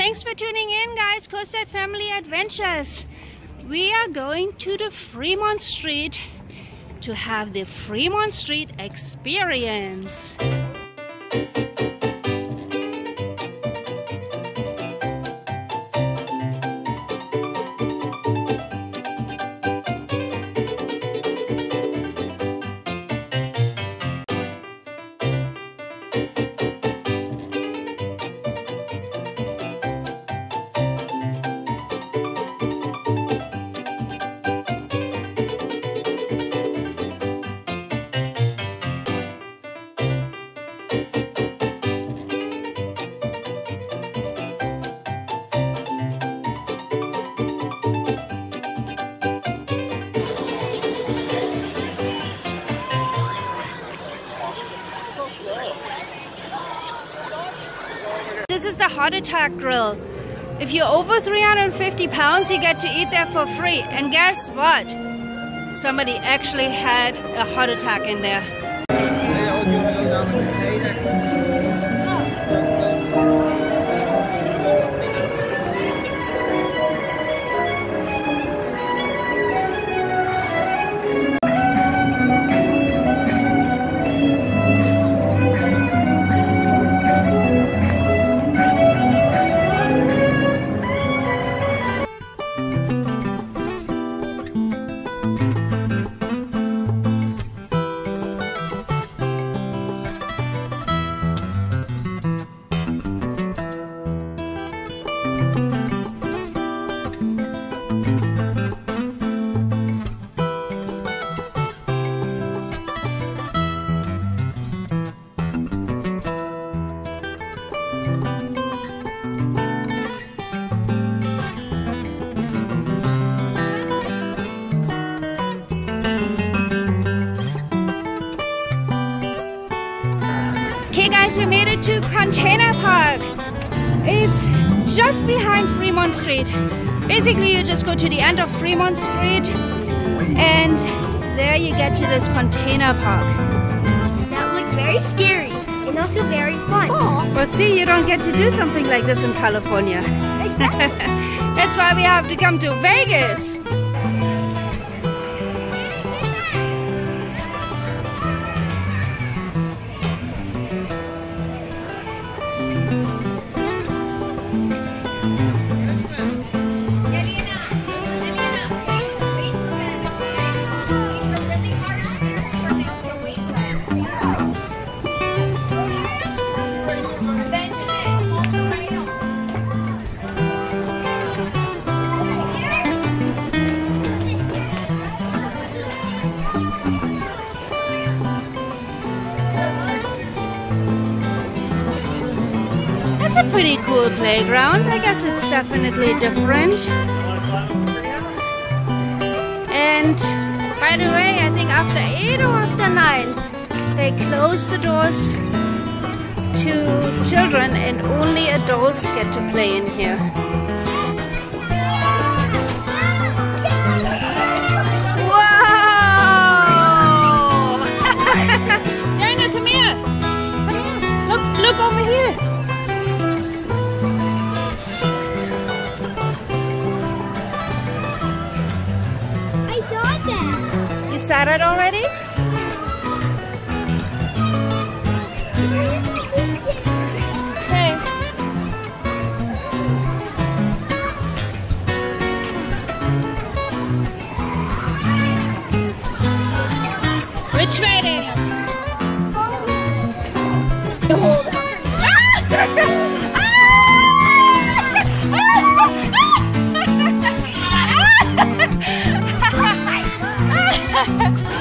Thanks for tuning in, guys. Coastside Family Adventures. We are going to the Fremont Street to have the Fremont Street experience. Heart Attack Grill. If you're over 350 pounds, you get to eat there for free. And guess what? Somebody actually had a heart attack in there. Okay, guys, we made it to Container Park. It's just behind Fremont Street. Basically, you just go to the end of Fremont Street, and there you get to this container park. That looked very scary and also very fun. Oh, but see, you don't get to do something like this in California. That's why we have to come to Vegas. That's a pretty cool playground. I guess it's definitely different. And by the way, I think after 8 or after 9, they close the doors to children and only adults get to play in here. Is that it already? Ha ha ha!